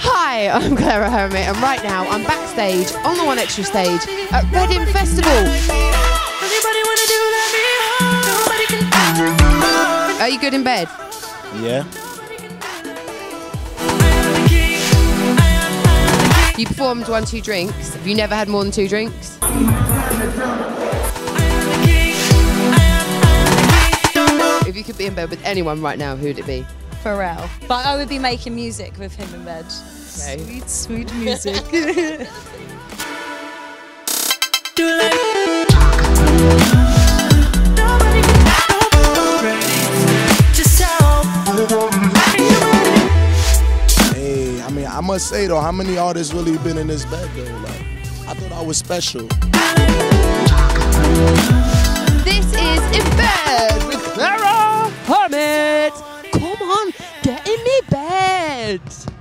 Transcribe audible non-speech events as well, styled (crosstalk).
Hi, I'm Claira Hermet, and right now I'm backstage on the 1Xtra stage at Reading Festival. Are you good in bed? Yeah. You performed one, two drinks. Have you never had more than two drinks? If you could be in bed with anyone right now, who'd it be? Pharrell. But I would be making music with him in bed. Okay. Sweet, sweet music. (laughs) Hey, I mean, I must say though, how many artists really been in this bed though? Like, I thought I was special. Welt.